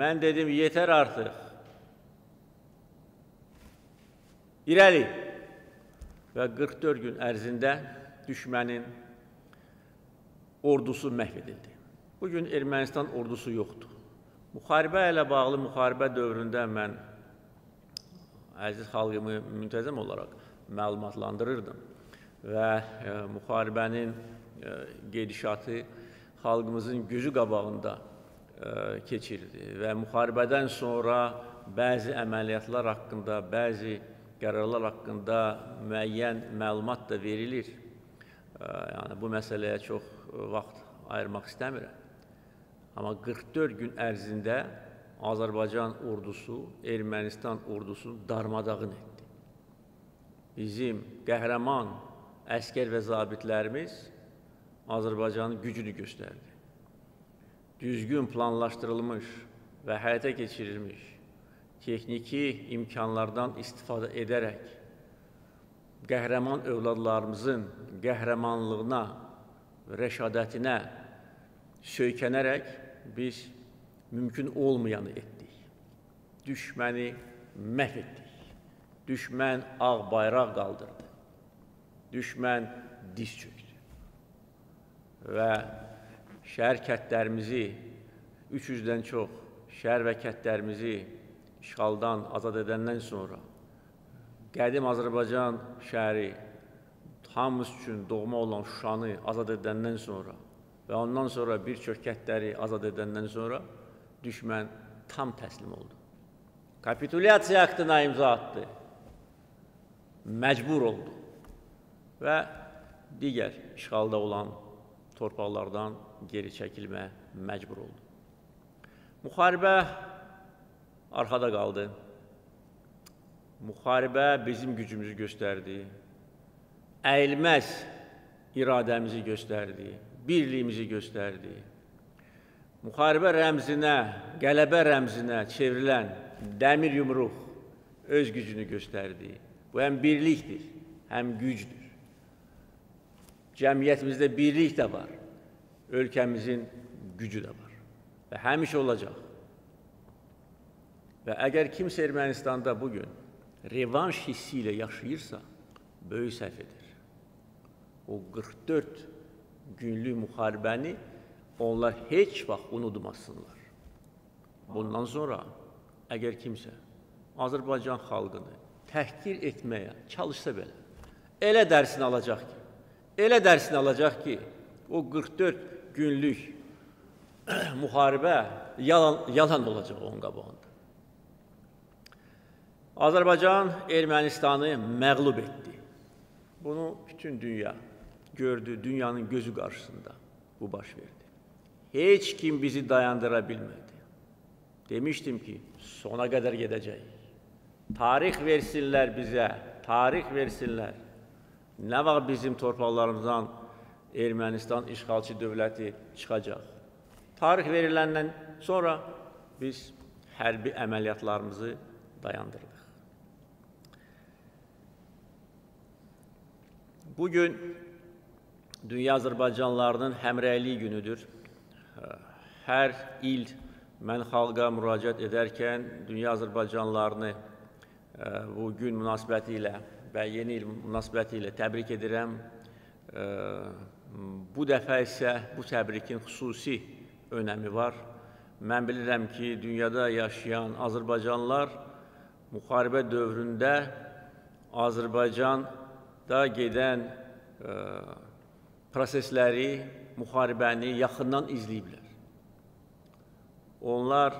Mən dedim, yetər artıq. İrəli. Və 44 gün ərzində düşmənin ordusu məhv edildi. Bugün Ermənistan ordusu yoxdur. Müharibə ilə bağlı müharibə dövründə mən əziz xalqımı müntəzəm olaraq məlumatlandırırdım və e, müharibənin e, gedişatı xalqımızın gözü qabağında e, keçirdi və müharibədən sonra bəzi əməliyyatlar haqqında, bəzi qərarlar haqqında müəyyən məlumat da verilir. E, yəni bu məsələyə çox vaxt ayırmaq istəmirəm. Amma 44 gün ərzində Azərbaycan ordusu Ermənistan ordusunu darmadağın etdi. Bizim qəhrəman əskər və zabitlərimiz Azərbaycanın gücünü göstərdi. Düzgün planlaşdırılmış və həyata keçirilmiş texniki imkanlardan istifadə edərək qəhrəman övladlarımızın qəhrəmanlığına, rəşadətinə söykənərək biz mümkün olmayanı etdik. Düşməni məhv etdik. Düşmən ağ bayraq qaldırdı. Düşmən diz çöktü. Və şəhər kətlərimizi 300-dən çox şəhər və kətlərimizi işğaldan azad edəndən sonra qədim Azərbaycan şəhəri hamımız üçün doğma olan Şuşanı azad edəndən sonra və ondan sonra bir çox kəndləri azad edəndən sonra düşmən tam təslim oldu. Kapitulyasiya aktına imza atdı. Məcbur oldu və digər işğalda olan torpaqlardan geri çəkilmə məcbur oldu. Müharibə arxada qaldı. Müharibə bizim gücümüzü göstərdi. Əyilməz iradəmizi göstərdi birliyimizi göstərdi. Müharibə rəmzinə, qələbə rəmzinə çevrilən dəmir yumruq öz gücünü göstərdi. Bu həm birlikdir, həm gücdür. Cəmiyyətimizdə birlik də var, ölkəmizin gücü də var və həmişə olacaq. Və əgər kimsə Ermənistanda bugün revanş hissi ilə yaşayırsa, böyük səhv edir. O 44 günlük müharibəni onlar heç vaxt unutmasınlar. Bundan sonra əgər kimsə Azərbaycan xalqını təhqir etməyə çalışsa belə, elə dərsini alacaq ki, elə dərsini alacaq ki, o 44 günlük müharibə yalan, yalan olacaq onun qabağında. Azərbaycan Ermənistanı məğlub etdi. Bunu bütün dünya gördü, dünyanın gözü qarşısında bu baş verdi. Heç kim bizi dayandıra bilmədi. Demişdim ki, sona qədər gedəcək. Tarix versinlər bizə, tarix versinlər. Nə vaxt bizim torpaqlarımızdan Ermənistan işğalçı dövləti çıxacaq? Tarix veriləndən sonra biz hərbi əməliyyatlarımızı dayandırdıq. Bugün Dünya Azərbaycanlılarının həmrəylik günüdür. Hər il mən xalqa müraciət edərkən dünya Azərbaycanlılarını bu gün münasibəti ilə və yeni il münasibəti ilə təbrik edirəm. Bu dəfə isə bu təbrikin xüsusi önəmi var. Mən bilirəm ki, dünyada yaşayan Azərbaycanlılar müharibə dövründə Azərbaycanda gedən prosesləri, müharibəni yaxından izləyiblər. Onlar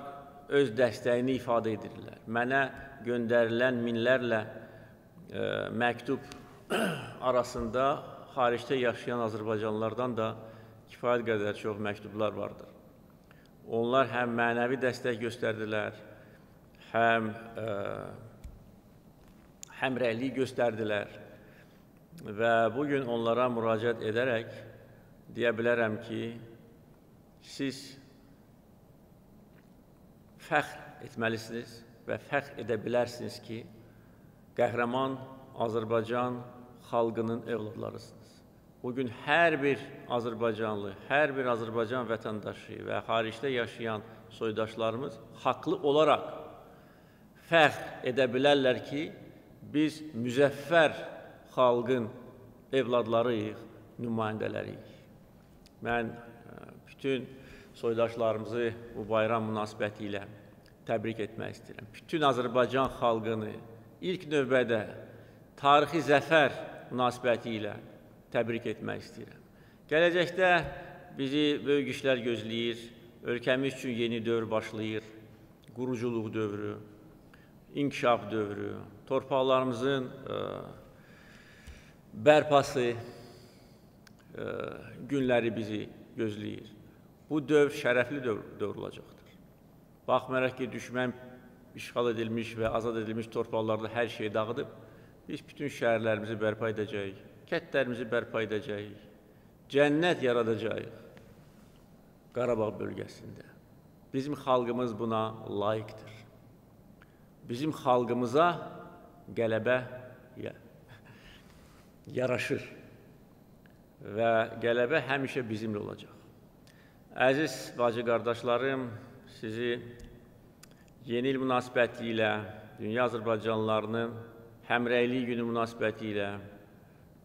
öz dəstəyini ifadə edirlər. Mənə göndərilən minlərlə e, məktub arasında xaricdə yaşayan Azərbaycanlılardan da kifayət qədər çox məktublar vardır. Onlar həm mənəvi dəstək göstərdilər, həm ə, e, həmrəylik göstərdilər və bu gün onlara müraciət edərək deyə bilərəm ki, siz fəxr etməlisiniz və fəxr edə bilərsiniz ki, qəhrəman Azərbaycan xalqının övladlarısınız. Bu gün hər bir Azərbaycanlı, hər bir Azərbaycan vətəndaşı və xaricdə yaşayan soydaşlarımız haqlı olaraq fəxr edə bilərlər ki, biz müzəffər xalqın evladlarıyıq, nümayəndələriyik. Mən e, bütün soydaşlarımızı bu bayram münasibəti ilə təbrik etmək istəyirəm. Bütün Azərbaycan xalqını ilk növbədə tarixi zəfər münasibəti ilə təbrik etmək istəyirəm. Gələcəkdə bizi böyük işlər gözləyir, ölkəmiz üçün yeni dövr başlayır, quruculuq dövrü, inkişaf dövrü, torpaqlarımızın ə, e, bərpası ə, e, günləri bizi gözləyir. Bu dövr şərəfli dövr, dövr olacaqdır. Baxmayaraq ki, düşmən işğal edilmiş və azad edilmiş torpaqlarda hər şeyi dağıdıb, biz bütün şəhərlərimizi bərpa edəcəyik, kətlərimizi bərpa edəcəyik, cənnət yaradacağıq Qarabağ bölgəsində. Bizim xalqımız buna layiqdir. Bizim xalqımıza qələbə yaraşır və qələbə həmişə bizimlə olacaq. Əziz bacı qardaşlarım, sizi yeni il münasibəti ilə, dünya Azərbaycanlılarının həmrəylik günü münasibəti ilə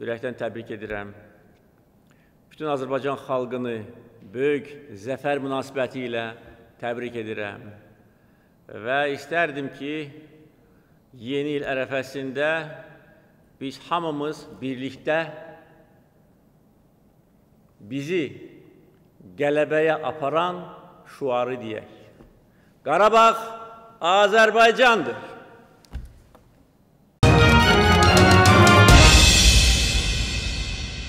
ürəkdən təbrik edirəm. Bütün Azərbaycan xalqını böyük zəfər münasibəti ilə təbrik edirəm. Və istərdim ki, yeni il ərəfəsində biz hamımız birlikdə bizi qələbəyə aparan şuarı deyək. Qarabağ Azərbaycandır.